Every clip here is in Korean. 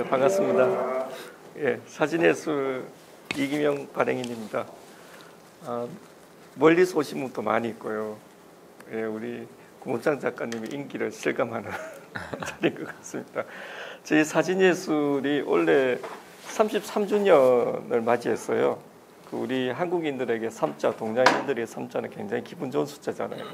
예, 반갑습니다. 예, 사진예술 이기명 발행인입니다. 아, 멀리서 오신 분도 많이 있고요. 예, 우리 구문장 작가님이 인기를 실감하는 자리인 것 같습니다. 저희 사진예술이 원래 33주년을 맞이했어요. 그 우리 한국인들에게 삼자, 동양인들의 삼자는 굉장히 기분 좋은 숫자잖아요.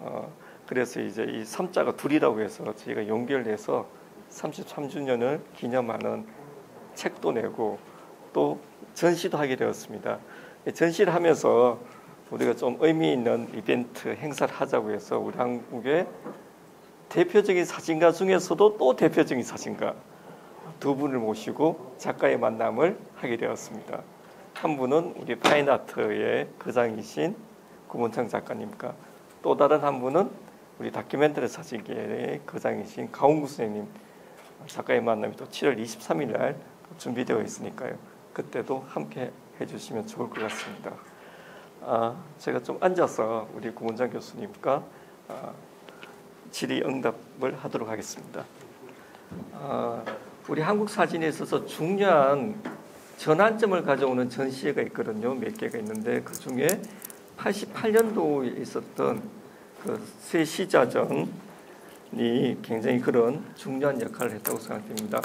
어, 그래서 이제 이 삼자가 둘이라고 해서 저희가 연결해서 33주년을 기념하는 책도 내고 또 전시도 하게 되었습니다. 전시를 하면서 우리가 좀 의미 있는 이벤트 행사를 하자고 해서 우리 한국의 대표적인 사진가 중에서도 또 대표적인 사진가 두 분을 모시고 작가의 만남을 하게 되었습니다. 한 분은 우리 파인아트의 거장이신 구문창 작가님과 또 다른 한 분은 우리 다큐멘터리 사진계의 거장이신 가운구 선생님 작가의 만남이 또 7월 23일 날 준비되어 있으니까요. 그때도 함께 해주시면 좋을 것 같습니다. 아, 제가 좀 앉아서 우리 구문장 교수님과 아, 질의응답을 하도록 하겠습니다. 아, 우리 한국 사진에 있어서 중요한 전환점을 가져오는 전시회가 있거든요. 몇 개가 있는데 그 중에 88년도에 있었던 그 세시자전 이 굉장히 그런 중요한 역할을 했다고 생각됩니다.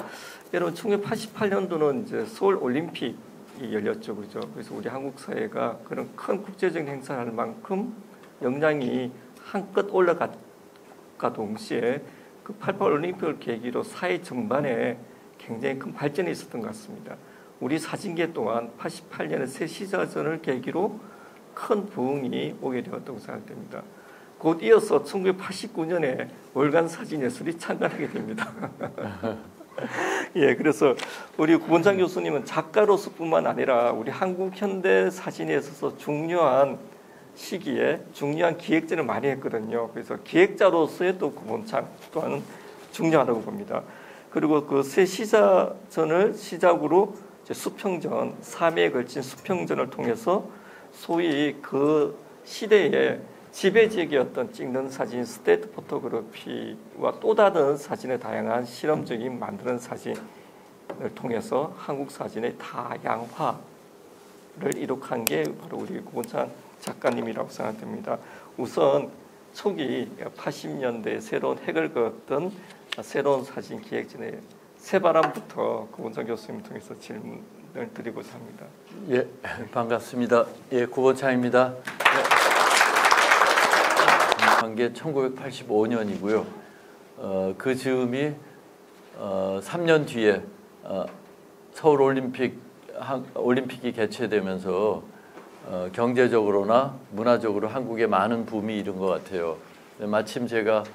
여러분 1988년도는 이제 서울 올림픽이 열렸죠, 그죠? 그래서 우리 한국 사회가 그런 큰 국제적인 행사를 할 만큼 역량이 한껏 올라갔가 동시에 그 88 올림픽을 계기로 사회 전반에 굉장히 큰 발전이 있었던 것 같습니다. 우리 사진계 또한 88년의 새 시자전을 계기로 큰 부흥이 오게 되었다고 생각됩니다. 곧 이어서 1989년에 월간 사진 예술이 창간하게 됩니다. 예, 그래서 우리 구본장 교수님은 작가로서뿐만 아니라 우리 한국 현대 사진에 있어서 중요한 시기에 중요한 기획전을 많이 했거든요. 그래서 기획자로서의 또 구본창 또한 중요하다고 봅니다. 그리고 그 새 시좌전을 시작으로 수평전 3회에 걸친 수평전을 통해서 소위 그 시대에 지배적이었던 찍는 사진 straight photography와 또 다른 사진의 다양한 실험적인 만드는 사진을 통해서 한국 사진의 다양화를 이룩한 게 바로 우리 구본창 작가님이라고 생각됩니다. 우선 초기 80년대 새로운 핵을 그었던 새로운 사진 기획진의 새바람부터 고은찬 교수님 통해서 질문을 드리고자 합니다. 예, 반갑습니다. 예, 고건창입니다. 한 게 1985년이고요. 어, 그 즈음이 어, 3년 뒤에 어, 서울 올림픽 한, 올림픽이 개최되면서 어, 경제적으로나 문화적으로 한국에 많은 붐이 이른 것 같아요. 마침 제가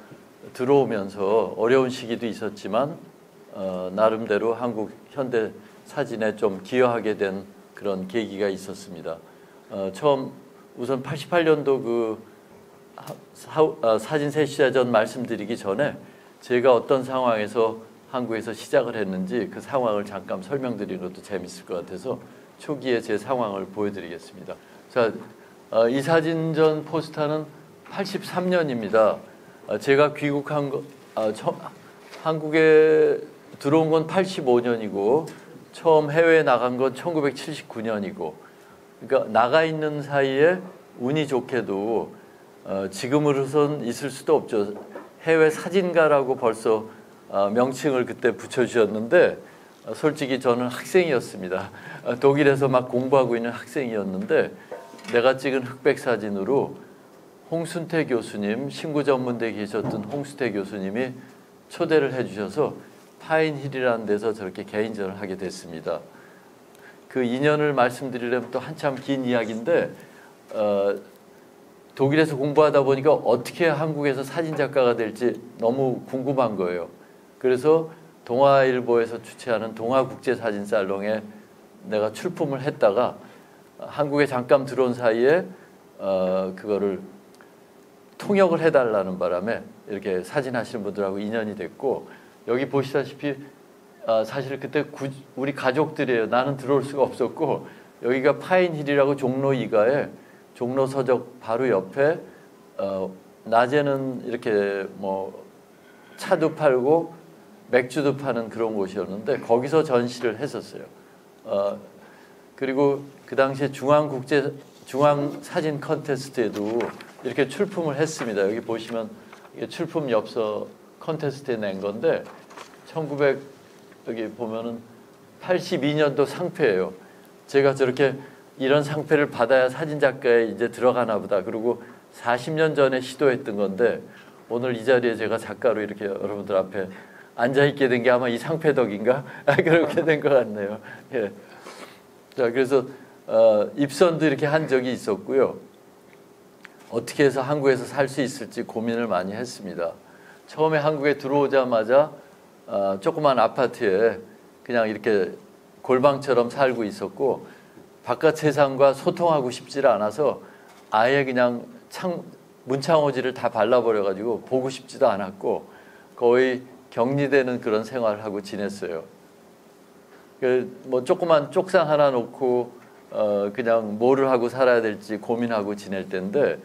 들어오면서 어려운 시기도 있었지만 어, 나름대로 한국 현대 사진에 좀 기여하게 된 그런 계기가 있었습니다. 어, 처음 우선 88년도 그 사, 어, 사진 세 시자전 말씀드리기 전에 제가 어떤 상황에서 한국에서 시작을 했는지 그 상황을 잠깐 설명드리는 것도 재밌을 것 같아서 초기에 제 상황을 보여드리겠습니다. 자, 어, 이 사진전 포스터는 83년입니다. 어, 제가 귀국한 거, 어, 처, 한국에 들어온 건 85년이고 처음 해외에 나간 건 1979년이고 그러니까 나가 있는 사이에 운이 좋게도 어, 지금으로선 있을 수도 없죠. 해외 사진가라고 벌써 어, 명칭을 그때 붙여주셨는데 어, 솔직히 저는 학생이었습니다. 어, 독일에서 막 공부하고 있는 학생이었는데 내가 찍은 흑백 사진으로 홍순태 교수님 신구전문대에 계셨던 홍순태 교수님이 초대를 해주셔서 파인힐이라는 데서 저렇게 개인전을 하게 됐습니다. 그 인연을 말씀드리려면 또 한참 긴 이야기인데 어, 독일에서 공부하다 보니까 어떻게 한국에서 사진 작가가 될지 너무 궁금한 거예요. 그래서 동아일보에서 주최하는 동아국제사진살롱에 내가 출품을 했다가 한국에 잠깐 들어온 사이에 어, 그거를 통역을 해달라는 바람에 이렇게 사진 하시는 분들하고 인연이 됐고 여기 보시다시피 어, 사실 그때 구, 우리 가족들이에요. 나는 들어올 수가 없었고 여기가 파인힐이라고 종로 2가에 종로 서적 바로 옆에 어, 낮에는 이렇게 뭐 차도 팔고 맥주도 파는 그런 곳이었는데 거기서 전시를 했었어요. 어, 그리고 그 당시에 중앙 국제 중앙 사진 컨테스트에도 이렇게 출품을 했습니다. 여기 보시면 출품 엽서 컨테스트에 낸 건데 1900 여기 보면은 82년도 상패예요. 제가 저렇게 이런 상패를 받아야 사진 작가에 이제 들어가나 보다. 그리고 40년 전에 시도했던 건데 오늘 이 자리에 제가 작가로 이렇게 여러분들 앞에 앉아 있게 된 게 아마 이 상패 덕인가 그렇게 된 것 같네요. 예. 자 그래서 어, 입선도 이렇게 한 적이 있었고요. 어떻게 해서 한국에서 살 수 있을지 고민을 많이 했습니다. 처음에 한국에 들어오자마자 어, 조그만 아파트에 그냥 이렇게 골방처럼 살고 있었고 바깥 세상과 소통하고 싶지 않아서 아예 그냥 창 문창호지를 다 발라버려 가지고 보고 싶지도 않았고 거의 격리되는 그런 생활을 하고 지냈어요. 그뭐 조그만 쪽상 하나 놓고 어 그냥 뭐를 하고 살아야 될지 고민하고 지낼 때인데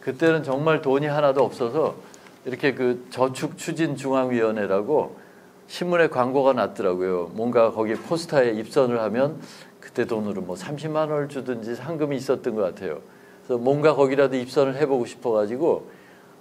그때는 정말 돈이 하나도 없어서 이렇게 그 저축 추진 중앙위원회라고 신문에 광고가 났더라고요. 뭔가 거기 포스터에 입선을 하면 그때 돈으로 뭐 30만 원을 주든지 상금이 있었던 것 같아요. 그래서 뭔가 거기라도 입선을 해보고 싶어가지고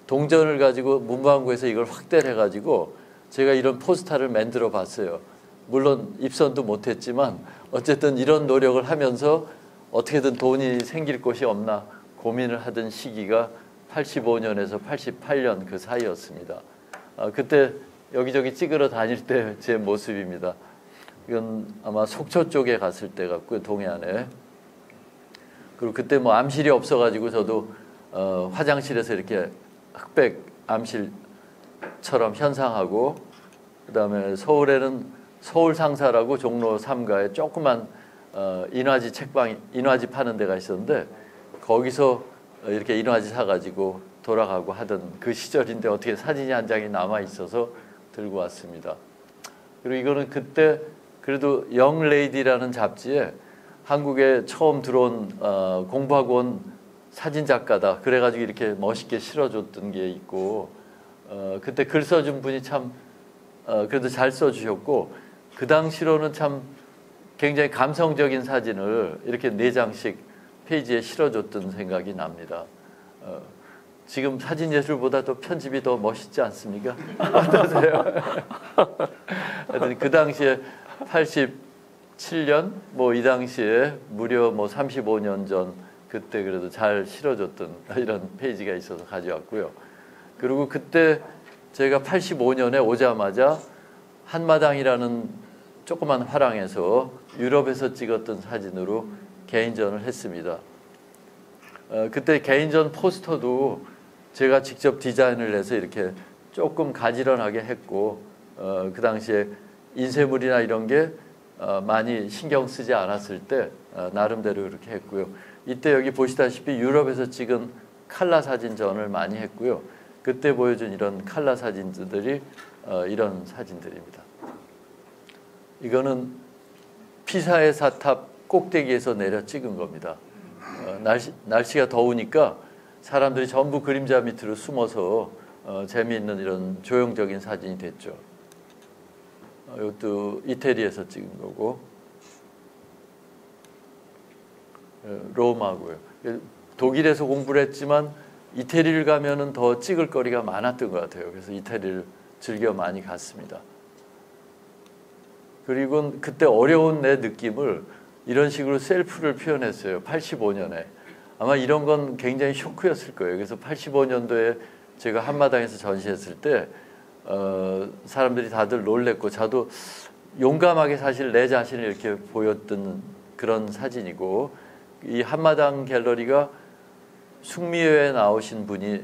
동전을 가지고 문방구에서 이걸 확대를 해가지고 제가 이런 포스터를 만들어 봤어요. 물론 입선도 못했지만 어쨌든 이런 노력을 하면서 어떻게든 돈이 생길 곳이 없나 고민을 하던 시기가 85년에서 88년 그 사이였습니다. 아, 그때 여기저기 찍으러 다닐 때 제 모습입니다. 이건 아마 속초 쪽에 갔을 때 같고요, 동해안에. 그리고 그때 뭐 암실이 없어가지고 저도 어, 화장실에서 이렇게 흑백 암실처럼 현상하고 그다음에 서울에는 서울 상사라고 종로 3가에 조그만 어, 인화지 책방 인화지 파는 데가 있었는데 거기서 이렇게 인화지 사가지고 돌아가고 하던 그 시절인데 어떻게 사진이 한 장이 남아 있어서 들고 왔습니다. 그리고 이거는 그때 그래도 영 레이디라는 잡지에 한국에 처음 들어온 어, 공부하고 온 사진 작가다. 그래가지고 이렇게 멋있게 실어줬던 게 있고 어, 그때 글 써준 분이 참 어, 그래도 잘 써주셨고 그 당시로는 참 굉장히 감성적인 사진을 이렇게 네 장씩 페이지에 실어줬던 생각이 납니다. 어, 지금 사진 예술보다도 편집이 더 멋있지 않습니까? 어떠세요? 하여튼 그 당시에 87년 뭐 이 당시에 무려 뭐 35년 전 그때 그래도 잘 실어줬던 이런 페이지가 있어서 가져왔고요. 그리고 그때 제가 85년에 오자마자 한마당이라는 조그만 화랑에서 유럽에서 찍었던 사진으로 개인전을 했습니다. 어, 그때 개인전 포스터도 제가 직접 디자인을 해서 이렇게 조금 가지런하게 했고 어, 그 당시에 인쇄물이나 이런 게 어, 많이 신경 쓰지 않았을 때 어, 나름대로 이렇게 했고요. 이때 여기 보시다시피 유럽에서 찍은 칼라 사진전을 많이 했고요. 그때 보여준 이런 칼라 사진들이 어, 이런 사진들입니다. 이거는 피사의 사탑 꼭대기에서 내려 찍은 겁니다. 어, 날씨, 날씨가 더우니까 사람들이 전부 그림자 밑으로 숨어서 어, 재미있는 이런 조형적인 사진이 됐죠. 어, 이것도 이태리에서 찍은 거고 어, 로마고요. 독일에서 공부를 했지만 이태리를 가면은 더 찍을 거리가 많았던 것 같아요. 그래서 이태리를 즐겨 많이 갔습니다. 그리고 그때 어려운 내 느낌을 이런 식으로 셀프를 표현했어요. 85년에. 아마 이런 건 굉장히 쇼크였을 거예요. 그래서 85년도에 제가 한마당에서 전시했을 때 어, 사람들이 다들 놀랬고 저도 용감하게 사실 내 자신을 이렇게 보였던 그런 사진이고 이 한마당 갤러리가 숙미회에 나오신 분이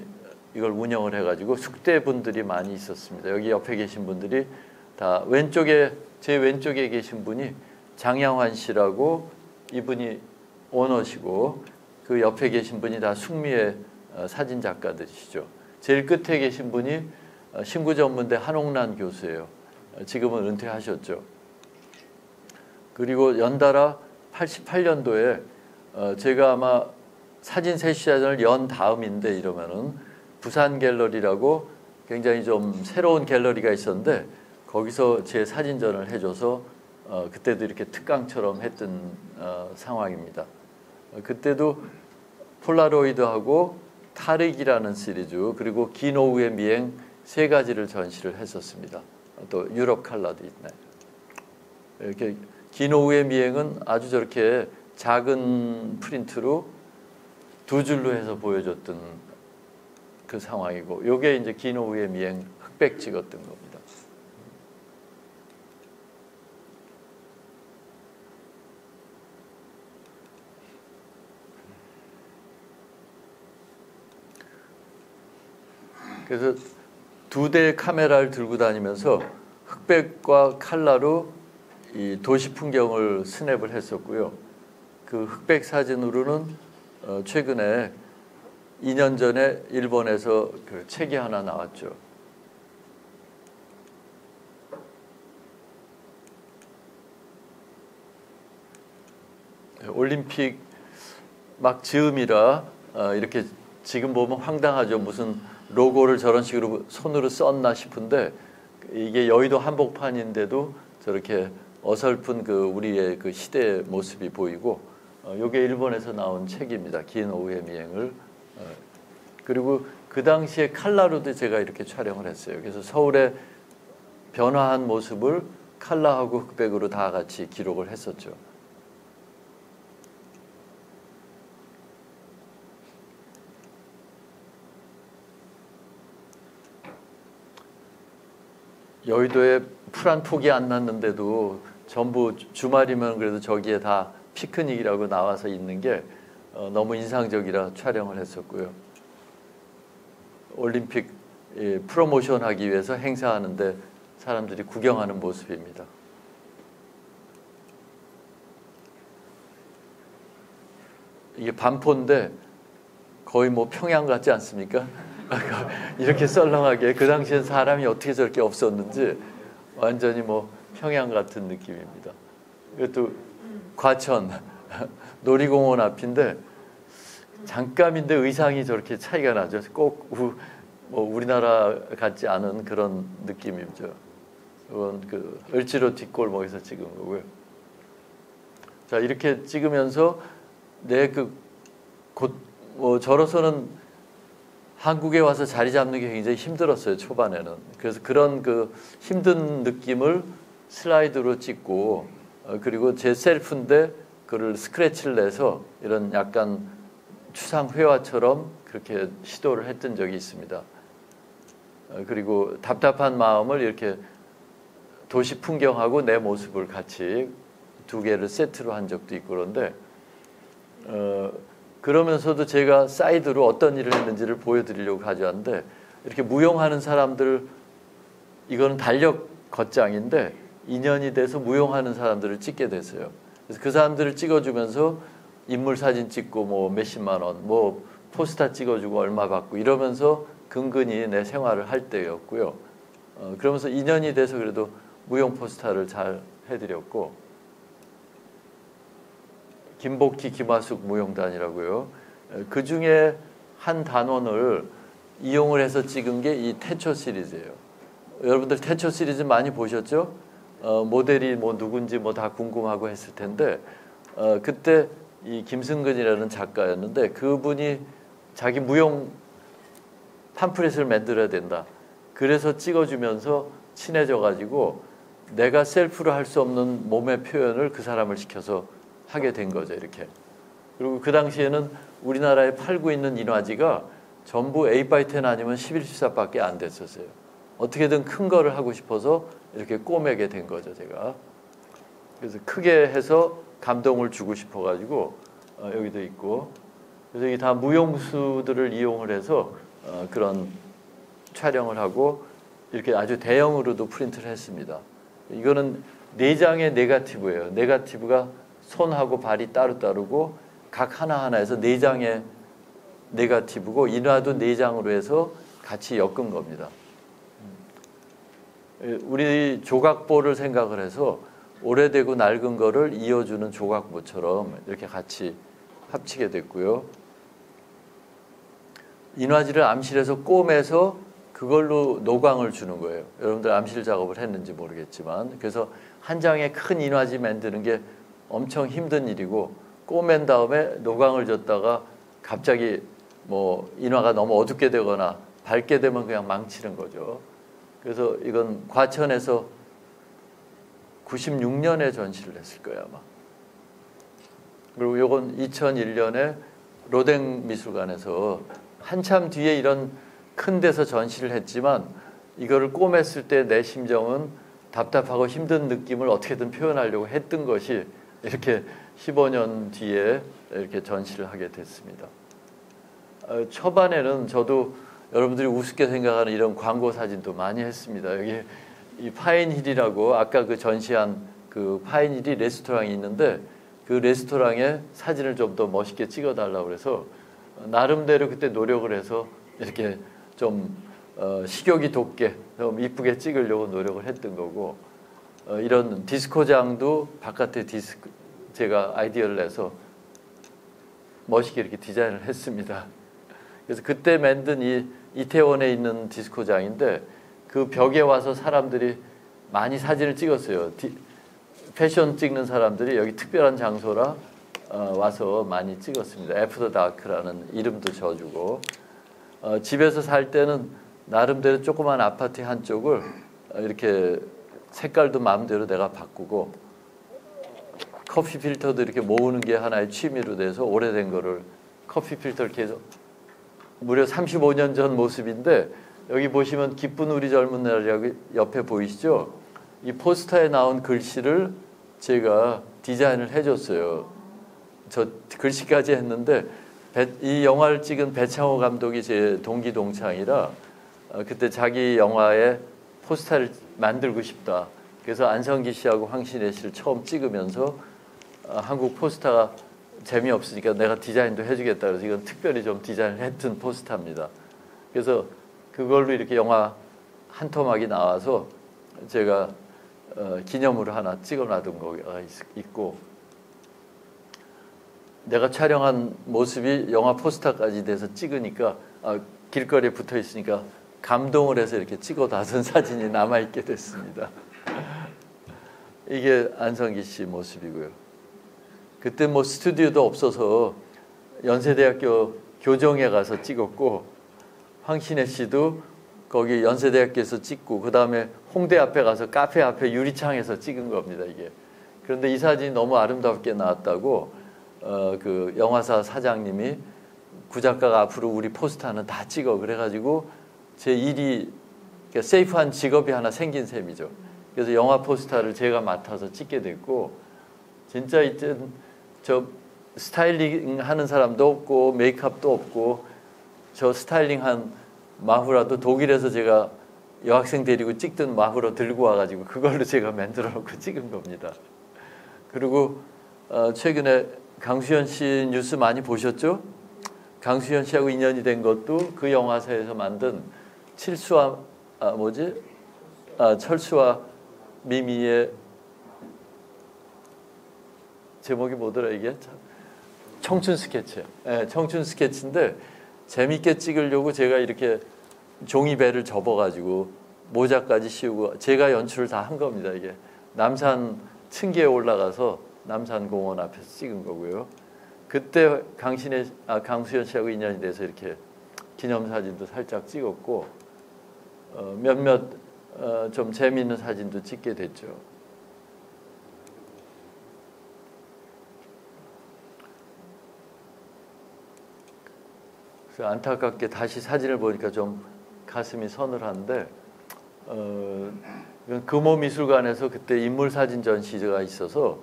이걸 운영을 해가지고 숙대 분들이 많이 있었습니다. 여기 옆에 계신 분들이 다 왼쪽에 제 왼쪽에 계신 분이 장양환 씨라고 이분이 오너시고 그 옆에 계신 분이 다 숙미의 어, 사진 작가들이시죠. 제일 끝에 계신 분이 어, 신구전문대 한옥란 교수예요. 어, 지금은 은퇴하셨죠. 그리고 연달아 88년도에 제가 아마 사진 세시전을 연 다음인데 이러면은 부산 갤러리라고 굉장히 좀 새로운 갤러리가 있었는데 거기서 제 사진전을 해줘서 어, 그때도 이렇게 특강처럼 했던 어, 상황입니다. 어, 그때도 폴라로이드하고 타르기라는 시리즈 그리고 긴 오후의 미행 세 가지를 전시를 했었습니다. 또 유럽 칼라도 있네. 이렇게 긴 오후의 미행은 아주 저렇게 작은 프린트로 두 줄로 해서 보여줬던 그 상황이고 요게 이제 긴 오후의 미행 흑백 찍었던 겁니다. 그래서 두 대의 카메라를 들고 다니면서 흑백과 칼라로 이 도시 풍경을 스냅을 했었고요. 그 흑백 사진으로는 어, 최근에 2년 전에 일본에서 그 책이 하나 나왔죠. 올림픽 막 즈음이라 어, 이렇게 지금 보면 황당하죠. 무슨 로고를 저런 식으로 손으로 썼나 싶은데 이게 여의도 한복판인데도 저렇게 어설픈 그 우리의 그 시대의 모습이 보이고 어, 요게 일본에서 나온 책입니다. 긴 오후의 미행을 어, 그리고 그 당시에 칼라로도 제가 이렇게 촬영을 했어요. 그래서 서울의 변화한 모습을 칼라하고 흑백으로 다 같이 기록을 했었죠. 여의도에 풀 한 폭이 안 났는데도 전부 주말이면 그래도 저기에 다 피크닉이라고 나와서 있는 게 어, 너무 인상적이라 촬영을 했었고요. 올림픽 예, 프로모션 하기 위해서 행사하는데 사람들이 구경하는 모습입니다. 이게 반포인데 거의 뭐 평양 같지 않습니까? 이렇게 썰렁하게 그 당시엔 사람이 어떻게 저렇게 없었는지 완전히 뭐 평양 같은 느낌입니다. 이것도 과천 놀이공원 앞인데 잠깐인데 의상이 저렇게 차이가 나죠. 꼭 우, 뭐 우리나라 같지 않은 그런 느낌이죠. 이건 그 을지로 뒷골목에서 찍은 거고요. 자 이렇게 찍으면서 내 그곧뭐 저로서는 한국에 와서 자리 잡는 게 굉장히 힘들었어요 초반에는. 그래서 그런 그 힘든 느낌을 슬라이드로 찍고 어, 그리고 제 셀프인데 그를 스크래치를 내서 이런 약간 추상 회화처럼 그렇게 시도를 했던 적이 있습니다. 어, 그리고 답답한 마음을 이렇게 도시 풍경하고 내 모습을 같이 두 개를 세트로 한 적도 있고 그런데 어, 그러면서도 제가 사이드로 어떤 일을 했는지를 보여드리려고 가져왔는데 이렇게 무용하는 사람들 이거는 달력 겉장인데 인연이 돼서 무용하는 사람들을 찍게 됐어요. 그래서 그 사람들을 찍어주면서 인물 사진 찍고 뭐 몇십만 원, 뭐 포스터 찍어주고 얼마 받고 이러면서 근근히 내 생활을 할 때였고요. 어, 그러면서 인연이 돼서 그래도 무용 포스터를 잘 해드렸고 김복희 김화숙 무용단이라고요. 그 중에 한 단원을 이용을 해서 찍은 게 이 태초 시리즈예요. 여러분들 태초 시리즈 많이 보셨죠? 어, 모델이 뭐 누군지 뭐 다 궁금하고 했을 텐데 어, 그때 이 김승근이라는 작가였는데 그분이 자기 무용 팜프렛을 만들어야 된다. 그래서 찍어주면서 친해져 가지고 내가 셀프로 할 수 없는 몸의 표현을 그 사람을 시켜서 하게 된 거죠 이렇게. 그리고 그 당시에는 우리나라에 팔고 있는 인화지가 전부 A10 아니면 1114밖에 안 됐었어요. 어떻게든 큰 거를 하고 싶어서 이렇게 꼬매게 된 거죠 제가. 그래서 크게 해서 감동을 주고 싶어가지고 어, 여기도 있고 그래서 이게 다 무용수들을 이용을 해서 어, 그런 촬영을 하고 이렇게 아주 대형으로도 프린트를 했습니다. 이거는 네 장의 네가티브예요. 네가티브가 손하고 발이 따로 따르고 각 하나 하나에서 네 장의 네가티브고 인화도 네 장으로 해서 같이 엮은 겁니다. 우리 조각보를 생각을 해서 오래되고 낡은 거를 이어주는 조각보처럼 이렇게 같이 합치게 됐고요. 인화지를 암실에서 꼬매서 그 그걸로 노광을 주는 거예요. 여러분들 암실 작업을 했는지 모르겠지만 그래서 한 장에 큰 인화지 만드는 게 엄청 힘든 일이고 꼬맨 다음에 노광을 줬다가 갑자기 뭐 인화가 너무 어둡게 되거나 밝게 되면 그냥 망치는 거죠. 그래서 이건 과천에서 96년에 전시를 했을 거예요 아마. 그리고 이건 2001년에 로댕 미술관에서 한참 뒤에 이런 큰 데서 전시를 했지만 이거를 꼬맸을 때 내 심정은 답답하고 힘든 느낌을 어떻게든 표현하려고 했던 것이 이렇게 15년 뒤에 이렇게 전시를 하게 됐습니다. 어, 초반에는 저도 여러분들이 우습게 생각하는 이런 광고 사진도 많이 했습니다. 여기 이 파인힐이라고 아까 그 전시한 그 파인힐이 레스토랑이 있는데 그 레스토랑에 사진을 좀 더 멋있게 찍어달라고 그래서 나름대로 그때 노력을 해서 이렇게 좀 어, 식욕이 돋게 좀 이쁘게 찍으려고 노력을 했던 거고 어, 이런 디스코장도 바깥에 디스코 제가 아이디어를 내서 멋있게 이렇게 디자인을 했습니다. 그래서 그때 만든 이 이태원에 있는 디스코장인데 그 벽에 와서 사람들이 많이 사진을 찍었어요. 디, 패션 찍는 사람들이 여기 특별한 장소라 어, 와서 많이 찍었습니다. After Dark라는 이름도 지어주고 어, 집에서 살 때는 나름대로 조그만 아파트 한쪽을 이렇게 색깔도 마음대로 내가 바꾸고 커피 필터도 이렇게 모으는 게 하나의 취미로 돼서 오래된 거를 커피 필터를 계속 무려 35년 전 모습인데 여기 보시면 기쁜 우리 젊은 날이라고 옆에 보이시죠? 이 포스터에 나온 글씨를 제가 디자인을 해줬어요. 저 글씨까지 했는데 배, 이 영화를 찍은 배창호 감독이 제 동기 동창이라 어, 그때 자기 영화에 포스터를 만들고 싶다. 그래서 안성기 씨하고 황신혜 씨를 처음 찍으면서 어, 한국 포스터가 재미없으니까 내가 디자인도 해주겠다. 그래서 이건 특별히 좀 디자인을 했던 포스터입니다. 그래서 그걸로 이렇게 영화 한 토막이 나와서 제가 어, 기념으로 하나 찍어놔둔 거가 있고 내가 촬영한 모습이 영화 포스터까지 돼서 찍으니까 아, 길거리에 붙어 있으니까 감동을 해서 이렇게 찍어놔둔 사진이 남아 있게 됐습니다. 이게 안성기 씨 모습이고요. 그때 뭐 스튜디오도 없어서 연세대학교 교정에 가서 찍었고 황신혜 씨도 거기 연세대학교에서 찍고 그 다음에 홍대 앞에 가서 카페 앞에 유리창에서 찍은 겁니다 이게. 그런데 이 사진이 너무 아름답게 나왔다고 어, 그 영화사 사장님이 구작가가 앞으로 우리 포스터는 다 찍어 그래가지고 제 일이 그러니까 safe한 직업이 하나 생긴 셈이죠. 그래서 영화 포스터를 제가 맡아서 찍게 됐고 진짜 이제 저 스타일링 하는 사람도 없고 메이크업도 없고 저 스타일링 한 마후라도 독일에서 제가 여학생 데리고 찍던 마후라 들고 와가지고 그걸로 제가 만들어 놓고 찍은 겁니다. 그리고 어 최근에 강수연 씨 뉴스 많이 보셨죠? 강수현 씨하고 인연이 된 것도 그 영화사에서 만든 칠수와 아 뭐지? 아 철수와 미미의 제목이 뭐더라 이게? 청춘 스케치. 네, 청춘 스케치인데 재밌게 찍으려고 제가 이렇게 종이배를 접어가지고 모자까지 씌우고 제가 연출을 다 한 겁니다. 이게 남산 층계에 올라가서 남산공원 앞에서 찍은 거고요. 그때 강신혜, 아, 강수현 씨하고 인연이 돼서 이렇게 기념사진도 살짝 찍었고 어, 몇몇 어, 좀 재미있는 사진도 찍게 됐죠. 안타깝게 다시 사진을 보니까 좀 가슴이 서늘한데 어, 금호미술관에서 그때 인물 사진 전시가 있어서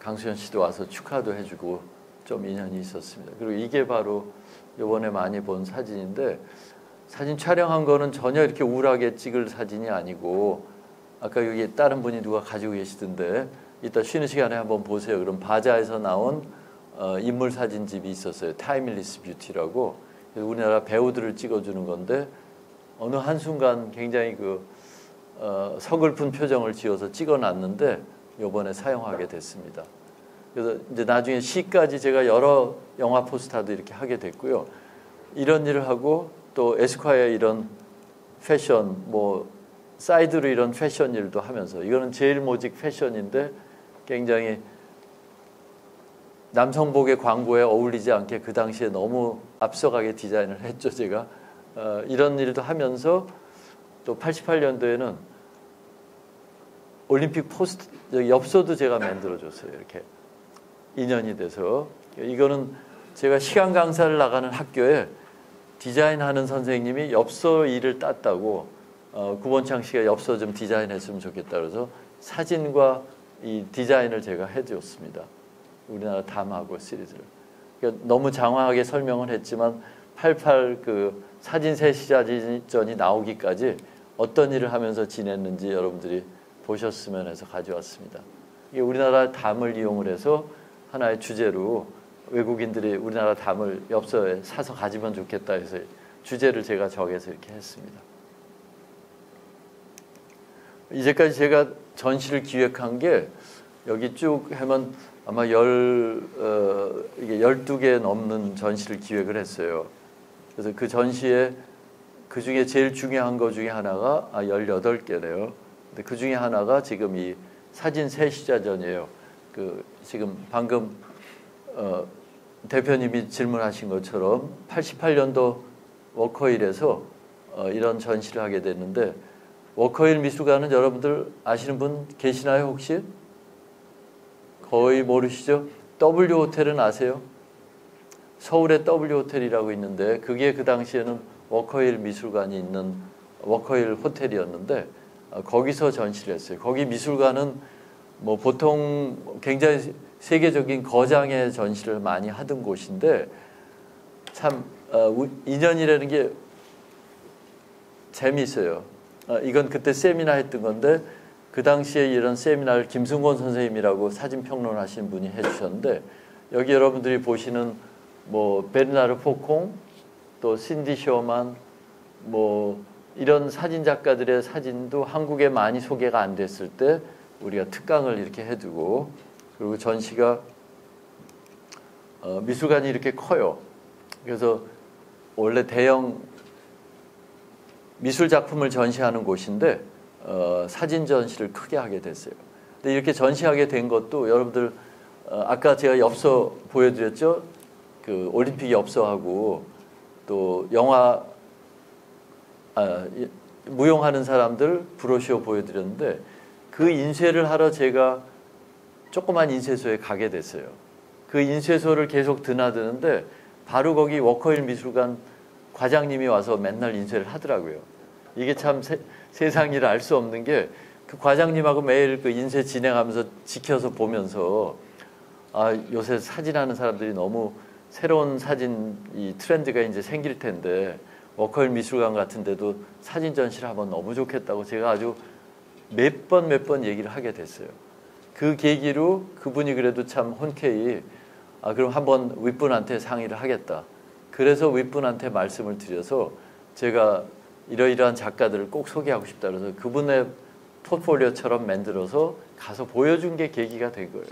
강수연 씨도 와서 축하도 해주고 좀 인연이 있었습니다. 그리고 이게 바로 이번에 많이 본 사진인데 사진 촬영한 거는 전혀 이렇게 우울하게 찍을 사진이 아니고 아까 여기 다른 분이 누가 가지고 계시던데 이따 쉬는 시간에 한번 보세요. 그럼 바자에서 나온 어, 인물 사진집이 있었어요. Timeless Beauty라고 우리나라 배우들을 찍어주는 건데 어느 한 순간 굉장히 그 어, 서글픈 표정을 지어서 찍어놨는데 이번에 사용하게 됐습니다. 그래서 이제 나중에 시까지 제가 여러 영화 포스터도 이렇게 하게 됐고요. 이런 일을 하고 또 에스콰이어 이런 패션 뭐 사이드로 이런 패션 일도 하면서 이거는 제일 모직 패션인데 굉장히 남성복의 광고에 어울리지 않게 그 당시에 너무 앞서가게 디자인을 했죠 제가. 어, 이런 일도 하면서 또 88년도에는 올림픽 포스트 엽서도 제가 만들어줬어요 이렇게. 인연이 돼서. 이거는 제가 시간 강사를 나가는 학교에 디자인하는 선생님이 엽서 일을 땄다고 어, 구본창 씨가 엽서 좀 디자인했으면 좋겠다 그래서 사진과 이 디자인을 제가 해주었습니다. 우리나라 담하고 시리즈를. 그러니까 너무 장황하게 설명을 했지만 88 그 사진 세시자전이 나오기까지 어떤 일을 하면서 지냈는지 여러분들이 보셨으면 해서 가져왔습니다. 이게 우리나라 담을 이용을 해서 하나의 주제로 외국인들이 우리나라 담을 엽서에 사서 가지면 좋겠다 해서 주제를 제가 정해서 이렇게 했습니다. 이제까지 제가 전시를 기획한 게 여기 쭉 하면 아마 열, 어, 이게 12개 넘는 전시를 기획을 했어요. 그래서 그 전시에 그 중에 제일 중요한 것 중에 하나가 아, 18개네요. 근데 그 중에 하나가 지금 이 사진 세시자전이에요. 그 지금 방금 어, 대표님이 질문하신 것처럼 88년도 워커힐에서 어, 이런 전시를 하게 됐는데 워커힐 미술관은 여러분들 아시는 분 계시나요 혹시? 거의 모르시죠? W 호텔은 아세요? 서울에 W 호텔이라고 있는데 그게 그 당시에는 워커힐 미술관이 있는 워커힐 호텔이었는데 어, 거기서 전시를 했어요. 거기 미술관은 뭐 보통 굉장히 세계적인 거장의 전시를 많이 하던 곳인데 참 어, 인연이라는 게 재미있어요. 어, 이건 그때 세미나 했던 건데 그 당시에 이런 세미나를 김승곤 선생님이라고 사진 평론하신 분이 해주셨는데 여기 여러분들이 보시는 뭐 베르나르 포콩 또 신디 쇼만 뭐 이런 사진 작가들의 사진도 한국에 많이 소개가 안 됐을 때 우리가 특강을 이렇게 해두고 그리고 전시가 어, 미술관이 이렇게 커요. 그래서 원래 대형 미술 작품을 전시하는 곳인데 어, 사진 전시를 크게 하게 됐어요. 근데 이렇게 전시하게 된 것도 여러분들 어, 아까 제가 엽서 보여드렸죠. 그 올림픽 엽서하고 또 영화 아, 무용하는 사람들 브로셔 보여드렸는데 그 인쇄를 하러 제가 조그만 인쇄소에 가게 됐어요. 그 인쇄소를 계속 드나드는데 바로 거기 워커힐 미술관 과장님이 와서 맨날 인쇄를 하더라고요. 이게 참 세, 세상 일을 알 수 없는 게 그 과장님하고 매일 그 인쇄 진행하면서 지켜서 보면서 아 요새 사진하는 사람들이 너무 새로운 사진 이 트렌드가 이제 생길 텐데 워커힐 미술관 같은 데도 사진 전시를 하면 너무 좋겠다고 제가 아주 몇 번 몇 번 얘기를 하게 됐어요. 그 계기로 그분이 그래도 참 흔쾌히 아 그럼 한번 윗분한테 상의를 하겠다. 그래서 윗분한테 말씀을 드려서 제가 이러이러한 작가들을 꼭 소개하고 싶다 그래서 그분의 포트폴리오처럼 만들어서 가서 보여준 게 계기가 된 거예요.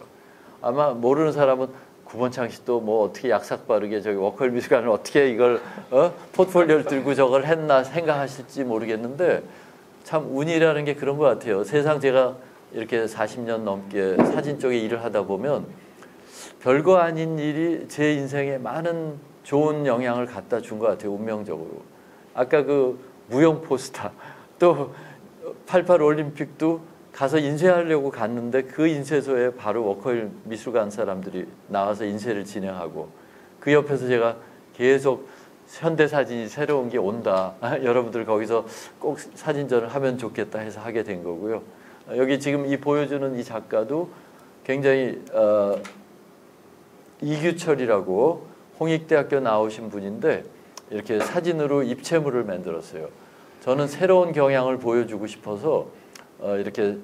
아마 모르는 사람은 구본창 씨도 뭐 어떻게 약삭 빠르게 저기 워컬 미술관을 어떻게 이걸 어? 포트폴리오를 들고 저걸 했나 생각하실지 모르겠는데 참 운이라는 게 그런 것 같아요. 세상 제가 이렇게 40년 넘게 사진 쪽에 일을 하다 보면 별거 아닌 일이 제 인생에 많은 좋은 영향을 갖다 준 것 같아요. 운명적으로. 아까 그 무용 포스터 또 88 올림픽도 가서 인쇄하려고 갔는데 그 인쇄소에 바로 워커힐 미술관 사람들이 나와서 인쇄를 진행하고 그 옆에서 제가 계속 현대 사진이 새로운 게 온다. 여러분들 거기서 꼭 사진전을 하면 좋겠다 해서 하게 된 거고요. 여기 지금 이 보여주는 이 작가도 굉장히 어, 이규철이라고 홍익대학교 나오신 분인데 이렇게 사진으로 입체물을 만들었어요. 저는 새로운 경향을 보여주고 싶어서 어, 이렇게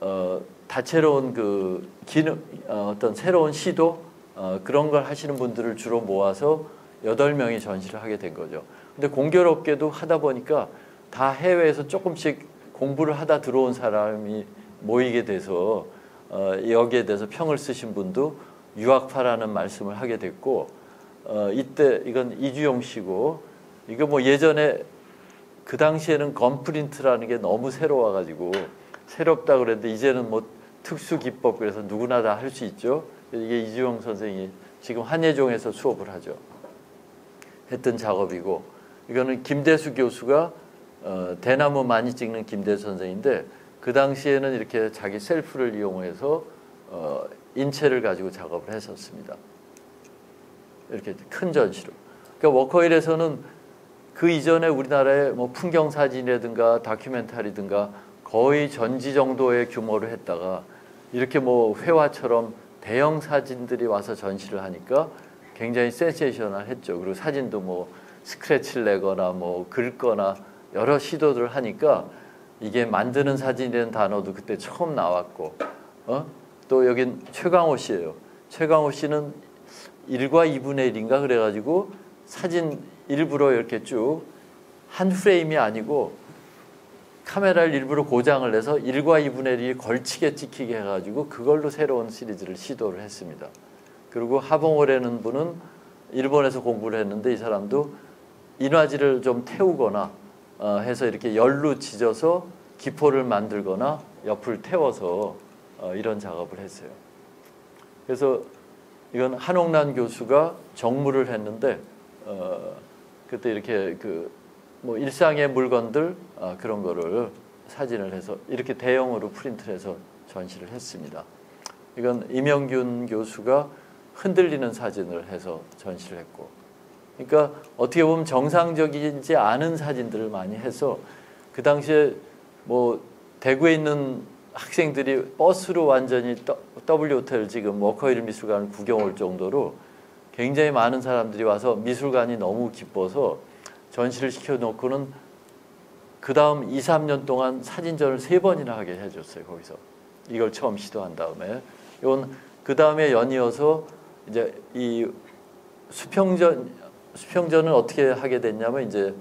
어, 다채로운 그 기능 어, 어떤 새로운 시도 어, 그런 걸 하시는 분들을 주로 모아서 여덟 명이 전시를 하게 된 거죠. 근데 공교롭게도 하다 보니까 다 해외에서 조금씩 공부를 하다 들어온 사람이 모이게 돼서 어, 여기에 대해서 평을 쓰신 분도 유학파라는 말씀을 하게 됐고 어, 이때 이건 이주용 씨고 이거 뭐 예전에 그 당시에는 건프린트라는 게 너무 새로워가지고 새롭다 그랬는데 이제는 뭐 특수 기법 그래서 누구나 다 할 수 있죠. 이게 이주영 선생이 지금 한예종에서 수업을 하죠. 했던 작업이고 이거는 김대수 교수가 어, 대나무 많이 찍는 김대수 선생인데 그 당시에는 이렇게 자기 셀프를 이용해서 어, 인체를 가지고 작업을 했었습니다. 이렇게 큰 전시로. 그러니까 워커힐에서는 그 이전에 우리나라의 뭐 풍경 사진이라든가 다큐멘터리든가 거의 전지 정도의 규모로 했다가 이렇게 뭐 회화처럼 대형 사진들이 와서 전시를 하니까 굉장히 센세이셔널했죠. 그리고 사진도 뭐 스크래치를 내거나 뭐 긁거나 여러 시도들을 하니까 이게 만드는 사진이라는 단어도 그때 처음 나왔고 어? 또 여긴 최강호 씨예요. 최강호 씨는 1과 2분의 1인가 그래가지고 사진 일부러 이렇게 쭉 한 프레임이 아니고 카메라를 일부러 고장을 내서 1과 2분의 1이 걸치게 찍히게 해가지고 그걸로 새로운 시리즈를 시도를 했습니다. 그리고 하봉호라는 분은 일본에서 공부를 했는데 이 사람도 인화지를 좀 태우거나 어, 해서 이렇게 열로 지져서 기포를 만들거나 옆을 태워서 어, 이런 작업을 했어요. 그래서 이건 한옥란 교수가 정무를 했는데 어, 그때 이렇게 그 뭐 일상의 물건들 아, 그런 거를 사진을 해서 이렇게 대형으로 프린트를 해서 전시를 했습니다. 이건 이명균 교수가 흔들리는 사진을 해서 전시를 했고. 그러니까 어떻게 보면 정상적이지 않은 사진들을 많이 해서 그 당시에 뭐 대구에 있는 학생들이 버스로 완전히 W 호텔 지금 워커힐 미술관을 구경 올 정도로 굉장히 많은 사람들이 와서 미술관이 너무 기뻐서 전시를 시켜놓고는 그 다음 2, 3년 동안 사진전을 세 번이나 하게 해줬어요 거기서. 이걸 처음 시도한 다음에. 이건 그 다음에 연이어서 이제 이 수평전 수평전은 어떻게 하게 됐냐면 이제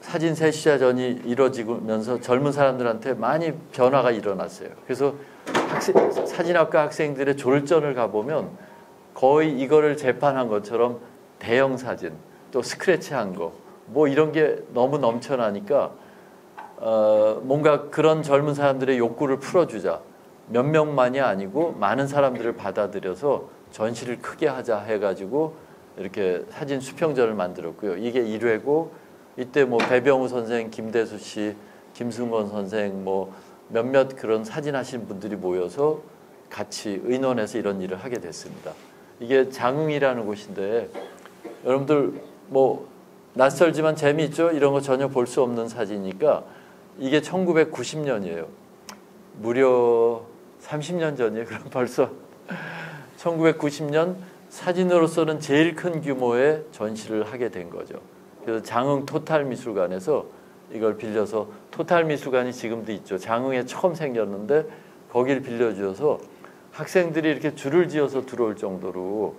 사진 세시자전이 이루어지면서 젊은 사람들한테 많이 변화가 일어났어요. 그래서 학생, 사진학과 학생들의 졸전을 가보면 거의 이거를 재판한 것처럼 대형 사진, 또 스크래치한 거, 뭐 이런 게 너무 넘쳐나니까 어, 뭔가 그런 젊은 사람들의 욕구를 풀어주자. 몇 명만이 아니고 많은 사람들을 받아들여서 전시를 크게 하자 해가지고 이렇게 사진 수평전을 만들었고요. 이게 1회고 이때 뭐 배병우 선생, 김대수 씨, 김승건 선생 뭐 몇몇 그런 사진 하신 분들이 모여서 같이 의논해서 이런 일을 하게 됐습니다. 이게 장흥이라는 곳인데 여러분들 뭐 낯설지만 재미있죠? 이런 거 전혀 볼 수 없는 사진이니까 이게 1990년이에요. 무려 30년 전이에요. 그럼 벌써 1990년 사진으로서는 제일 큰 규모의 전시를 하게 된 거죠. 그래서 장흥 토탈 미술관에서 이걸 빌려서 토탈 미술관이 지금도 있죠. 장흥에 처음 생겼는데 거기를 빌려주어서 학생들이 이렇게 줄을 지어서 들어올 정도로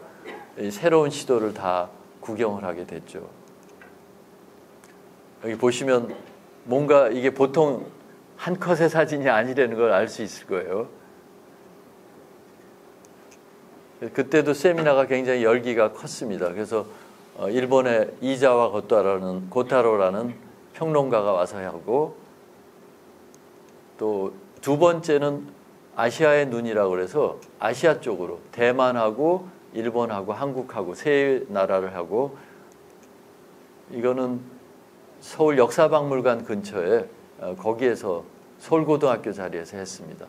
새로운 시도를 다 구경을 하게 됐죠. 여기 보시면 뭔가 이게 보통 한 컷의 사진이 아니라는 걸 알 수 있을 거예요. 그때도 세미나가 굉장히 열기가 컸습니다. 그래서 어, 일본의 이자와 고타로라는, 고타로라는 평론가가 와서 하고 또 두 번째는 아시아의 눈이라고 그래서 아시아 쪽으로 대만하고 일본하고 한국하고 세 나라를 하고 이거는 서울 역사박물관 근처에 어, 거기에서 서울고등학교 자리에서 했습니다.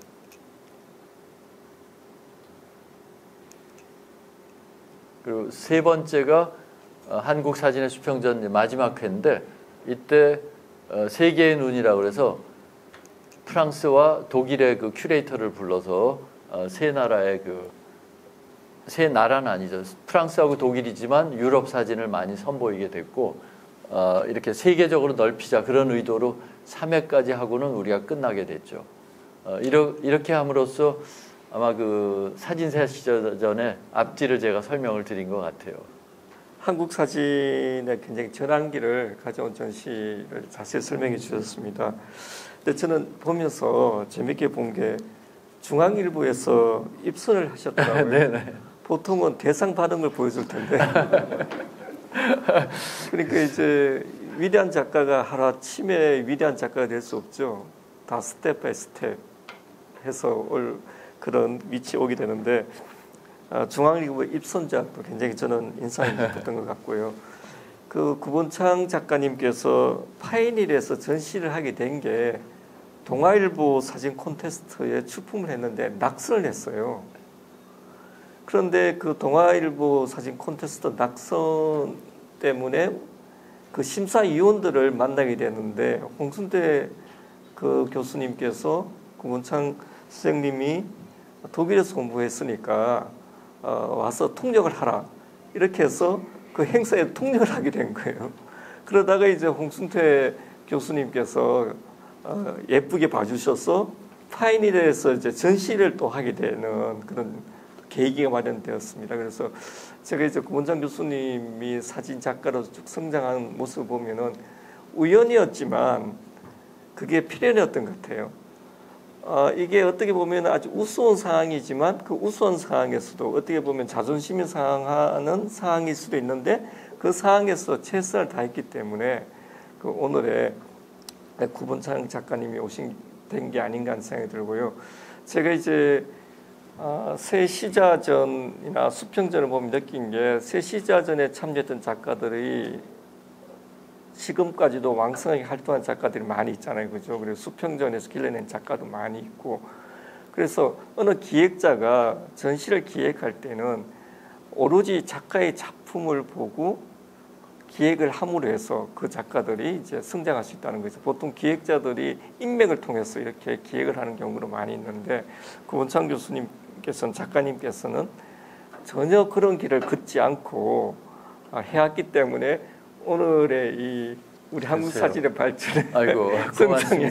그리고 세 번째가 어, 한국 사진의 수평전 마지막 회인데 이때 어, 세계의 눈이라고 그래서 프랑스와 독일의 그 큐레이터를 불러서 세 나라의 그 세 나라는 아니죠. 프랑스하고 독일이지만 유럽 사진을 많이 선보이게 됐고 어, 이렇게 세계적으로 넓히자 그런 의도로 3회까지 하고는 우리가 끝나게 됐죠. 어, 이렇게 함으로써 아마 그 사진사 시전에 앞뒤를 제가 설명을 드린 것 같아요. 한국 사진의 굉장히 전환기를 가져온 전시를 자세히 설명해 주셨습니다. 근데 저는 보면서 재밌게 본 게 중앙일보에서 입선을 하셨더라고요. 네네. 보통은 대상 반응을 보여줄 텐데. 그러니까 이제 위대한 작가가 하루아침에 위대한 작가가 될 수 없죠. 다 step by step 해서 올 그런 위치에 오게 되는데 아, 중앙리그 입선작도 굉장히 저는 인상이 깊었던 것 같고요. 그 구본창 작가님께서 파인힐에서 전시를 하게 된 게 동아일보 사진 콘테스트에 출품을 했는데 낙선을 했어요. 그런데 그 동아일보 사진 콘테스트 낙선 때문에 그 심사위원들을 만나게 되는데 홍순대 그 교수님께서 구본창 선생님이 독일에서 공부했으니까 어, 와서 통역을 하라 이렇게 해서 그 행사에 통역을 하게 된 거예요. 그러다가 이제 홍순태 교수님께서 어, 예쁘게 봐주셔서 파이닐에서 이제 전시를 또 하게 되는 그런 계기가 마련되었습니다. 그래서 제가 이제 구본장 교수님이 사진 작가로 쭉 성장하는 모습을 보면은 우연이었지만 그게 필연이었던 것 같아요. 어, 이게 어떻게 보면 아주 우스운 상황이지만 그 우스운 상황에서도 어떻게 보면 자존심이 상하는 상황일 수도 있는데 그 상황에서 최선을 다했기 때문에 그 오늘의 구본창 작가님이 오신 된 게 아닌가 하는 생각이 들고요. 제가 이제 아, 새 시자전이나 수평전을 보면 느낀 게 새 시자전에 참여했던 작가들이 지금까지도 왕성하게 활동한 작가들이 많이 있잖아요, 그죠? 그리고 수평전에서 길러낸 작가도 많이 있고, 그래서 어느 기획자가 전시를 기획할 때는 오로지 작가의 작품을 보고 기획을 함으로 해서 그 작가들이 이제 성장할 수 있다는 거죠. 보통 기획자들이 인맥을 통해서 이렇게 기획을 하는 경우가 많이 있는데 구본창 교수님께서는 작가님께서는 전혀 그런 길을 걷지 않고 아, 해왔기 때문에 오늘의 이 우리 한국 글쎄요. 사진의 발전에 아이고 성장에.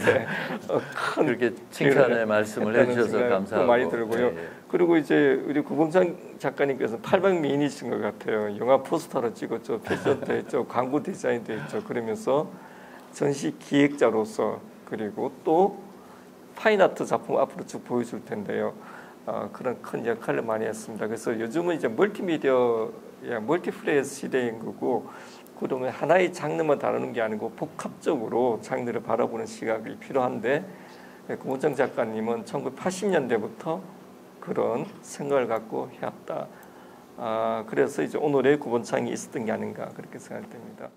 어, 큰 그렇게 칭찬의 말씀을 해주셔서 감사하고 많이 들고요. 예, 예. 그리고 이제 우리 구봉창 작가님께서 800 미인이신 것 같아요. 영화 포스터로 찍었죠. 패션도 했죠. 광고 디자인도 했죠. 그러면서 전시 기획자로서 그리고 또 fine art 작품 앞으로 쭉 보여줄 텐데요. 어, 그런 큰 역할을 많이 했습니다. 그래서 요즘은 이제 멀티미디어, multiplace 시대인 거고 그러면 하나의 장르만 다루는 게 아니고 복합적으로 장르를 바라보는 시각이 필요한데 구본창 작가님은 1980년대부터 그런 생각을 갖고 해왔다. 아, 그래서 이제 오늘의 구본창이 있었던 게 아닌가 그렇게 생각됩니다.